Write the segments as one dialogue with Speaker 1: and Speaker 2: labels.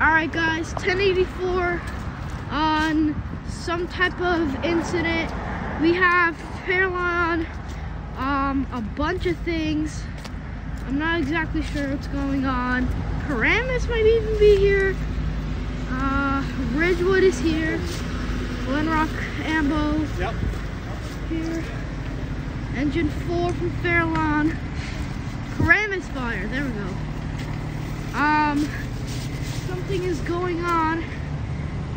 Speaker 1: Alright guys, 1084 on some type of incident. We have Fair Lawn, um, a bunch of things. I'm not exactly sure what's going on. Paramus might even be here. Uh, Ridgewood is here. Glen Rock Ambo
Speaker 2: Yep.
Speaker 1: here. Engine 4 from Fair Lawn. Paramus fire, there we go. Um, something is going on.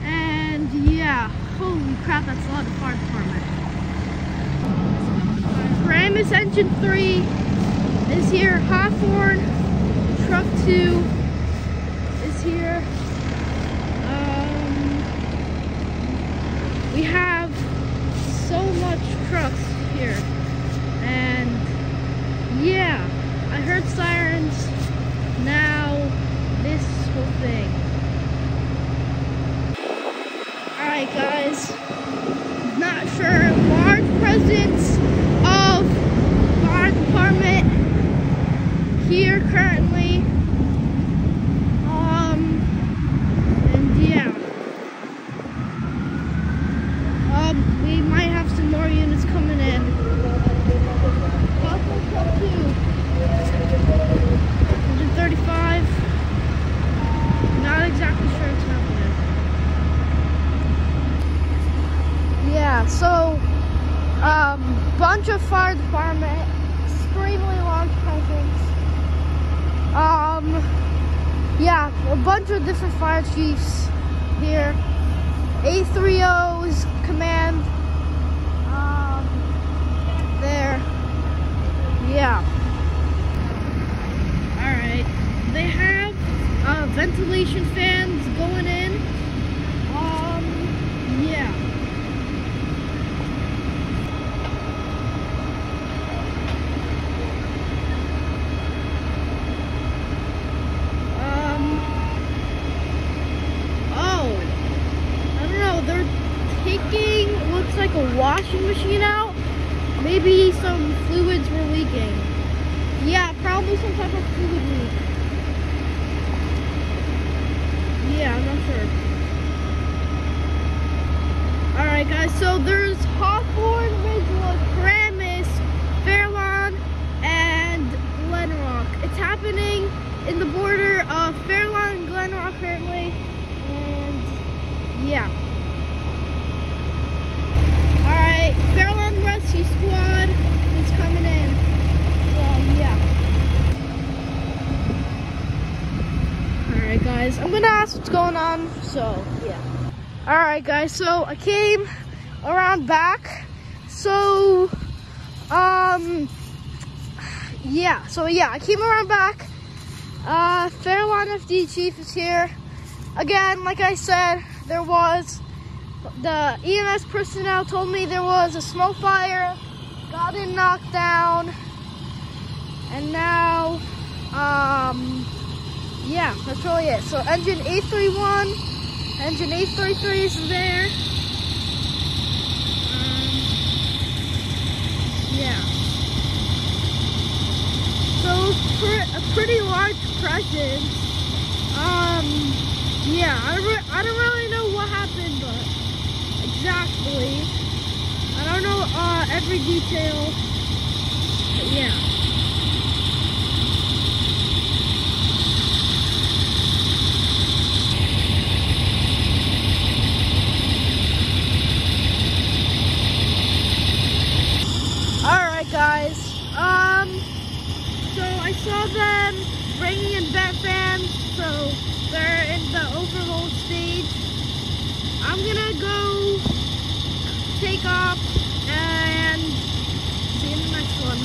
Speaker 1: And yeah, holy crap, that's a lot of fire department. Paramus engine 3 is here. Hawthorne truck 2 is here. Um, we have so much trucks here. And yeah, I heard sirens. Thing. Alright guys. Not sure. Large presence of fire department here currently. Um and yeah. Um, we might have some more units coming in. Hawthorne Club 2. 135. Not exactly sure what's happening. Yeah, so, bunch of fire department, extremely large presence. Um, yeah, a bunch of different fire chiefs here. A30's command. Um, there. Yeah. Alright. They have uh, ventilation fans going in. Um, yeah. Um, oh. I don't know, they're taking, looks like a washing machine out. Maybe some fluids were leaking. Yeah, probably some type of fluid leak. Yeah, I'm not sure. Alright guys, so there's Hawthorne, Ridgewood, Paramus, Fair Lawn, and Glen Rock. It's happening in the border of Fair Lawn and Glen Rock currently. And yeah. Alright, Fair Lawn Rescue Squad is coming in. So yeah. Alright guys, I'm gonna ask what's going on, so yeah. Alright guys, so I came around back. So um yeah, so yeah, I came around back. Uh Fair Lawn FD Chief is here. Again, like I said, there was the EMS personnel told me there was a smoke fire, got it knocked down, and now, um, yeah, that's really it. So engine A31, engine A33 is there. Um, yeah. So a pretty large presence. Um, yeah, I, I don't really know what happened, but exactly. I don't know uh, every detail, but yeah. Alright guys, um, so I saw them bringing in vent fans, so they're in the overhaul stage. I'm gonna go take off and see you in the next one.